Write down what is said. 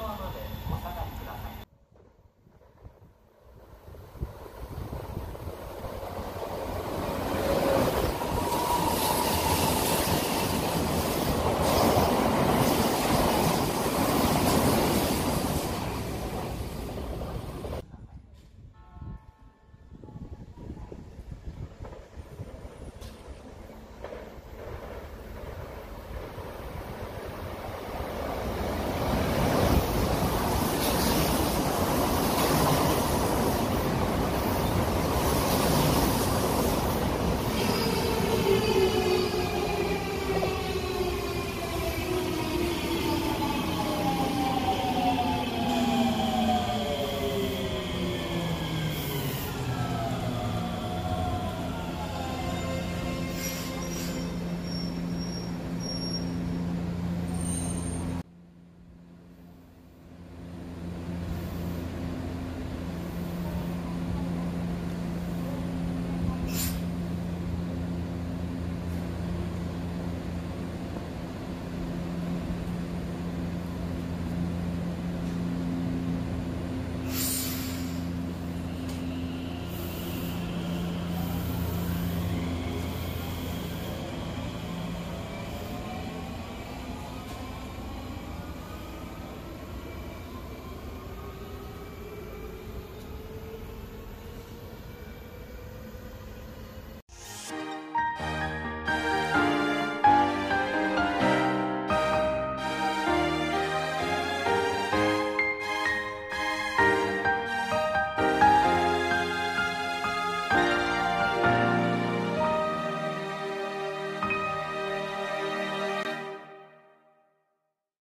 Oh.